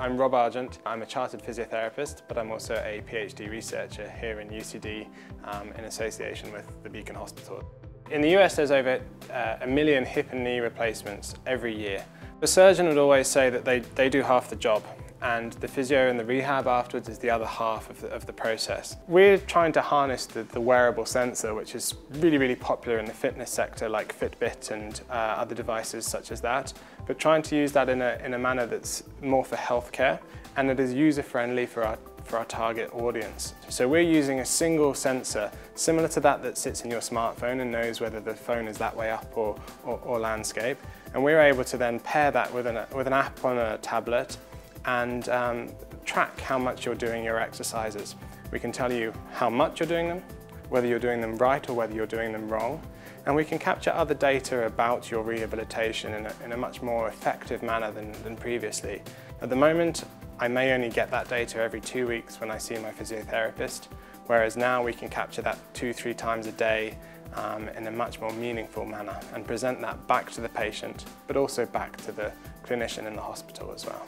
I'm Rob Argent. I'm a chartered physiotherapist, but I'm also a PhD researcher here in UCD um, in association with the Beacon Hospital. In the US, there's over uh, a million hip and knee replacements every year. The surgeon would always say that they, they do half the job and the physio and the rehab afterwards is the other half of the, of the process. We're trying to harness the, the, wearable sensor, which is really, really popular in the fitness sector, like Fitbit and uh, other devices such as that, but trying to use that in a, in a manner that's more for healthcare and that is user-friendly for our, for our target audience. So we're using a single sensor, similar to that that sits in your smartphone and knows whether the phone is that way up or, or, or landscape. And we're able to then pair that with an, with an app on a tablet and um, track how much you're doing your exercises. We can tell you how much you're doing them, whether you're doing them right or whether you're doing them wrong, and we can capture other data about your rehabilitation in a, in a much more effective manner than, than previously. At the moment, I may only get that data every two weeks when I see my physiotherapist, whereas now we can capture that two, three times a day um, in a much more meaningful manner and present that back to the patient, but also back to the clinician in the hospital as well.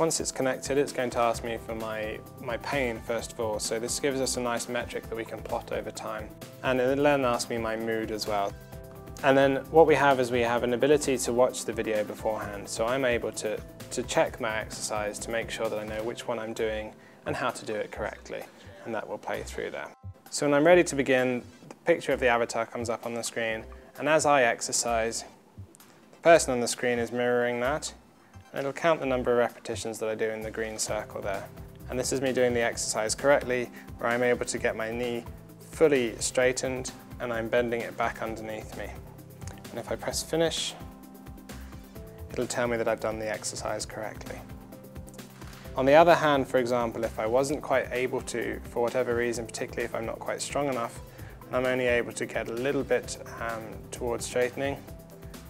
Once it's connected, it's going to ask me for my, my pain first of all. So this gives us a nice metric that we can plot over time. And it'll then ask me my mood as well. And then what we have is we have an ability to watch the video beforehand. So I'm able to, to check my exercise to make sure that I know which one I'm doing and how to do it correctly. And that will play through there. So when I'm ready to begin, the picture of the avatar comes up on the screen. And as I exercise, the person on the screen is mirroring that. And it'll count the number of repetitions that I do in the green circle there. And this is me doing the exercise correctly, where I'm able to get my knee fully straightened and I'm bending it back underneath me. And if I press finish, it'll tell me that I've done the exercise correctly. On the other hand, for example, if I wasn't quite able to, for whatever reason, particularly if I'm not quite strong enough, and I'm only able to get a little bit um, towards straightening,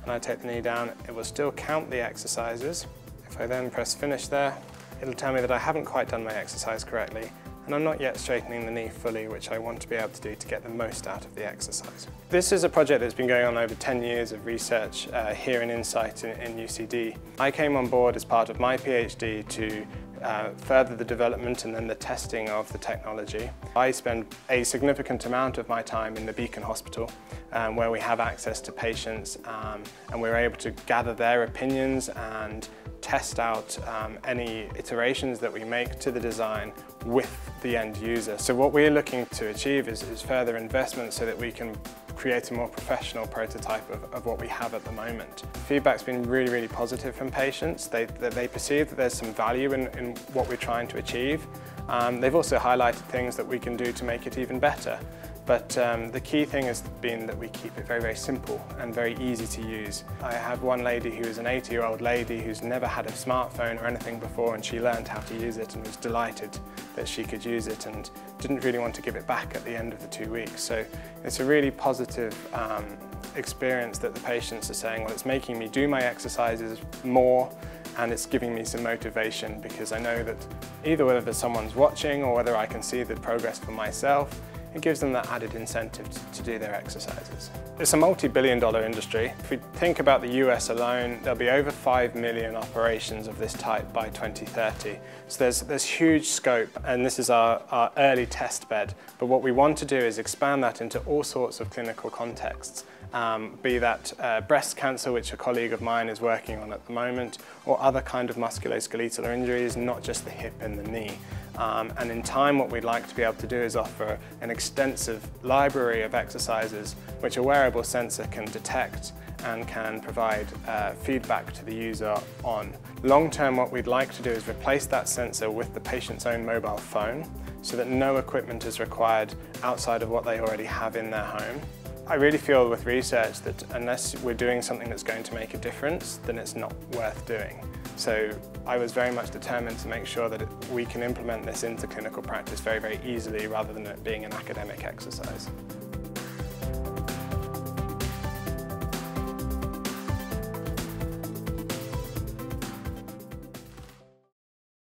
and I take the knee down, it will still count the exercises. If I then press finish there, it'll tell me that I haven't quite done my exercise correctly and I'm not yet straightening the knee fully, which I want to be able to do to get the most out of the exercise. This is a project that's been going on over 10 years of research uh, here in Insight in, in UCD. I came on board as part of my PhD to uh, further the development and then the testing of the technology. I spend a significant amount of my time in the Beacon Hospital um, where we have access to patients um, and we're able to gather their opinions and test out um, any iterations that we make to the design with the end user. So what we're looking to achieve is, is further investment so that we can create a more professional prototype of, of what we have at the moment. Feedback's been really, really positive from patients. They, they perceive that there's some value in, in what we're trying to achieve. Um, they've also highlighted things that we can do to make it even better. But um, the key thing has been that we keep it very, very simple and very easy to use. I have one lady who is an 80-year-old lady who's never had a smartphone or anything before and she learned how to use it and was delighted that she could use it and didn't really want to give it back at the end of the two weeks. So it's a really positive um, experience that the patients are saying, well, it's making me do my exercises more and it's giving me some motivation because I know that either whether someone's watching or whether I can see the progress for myself, it gives them that added incentive to, to do their exercises. It's a multi-billion dollar industry. If we think about the US alone, there'll be over 5 million operations of this type by 2030. So there's, there's huge scope and this is our, our early test bed. But what we want to do is expand that into all sorts of clinical contexts um, be that uh, breast cancer, which a colleague of mine is working on at the moment, or other kind of musculoskeletal injuries, not just the hip and the knee. Um, and in time, what we'd like to be able to do is offer an extensive library of exercises which a wearable sensor can detect and can provide uh, feedback to the user on. Long term, what we'd like to do is replace that sensor with the patient's own mobile phone so that no equipment is required outside of what they already have in their home. I really feel with research that unless we're doing something that's going to make a difference, then it's not worth doing. So I was very much determined to make sure that we can implement this into clinical practice very, very easily rather than it being an academic exercise.